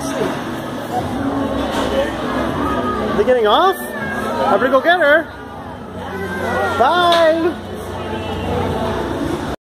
Ashley. Are they getting off? I'm gonna go get her. Bye.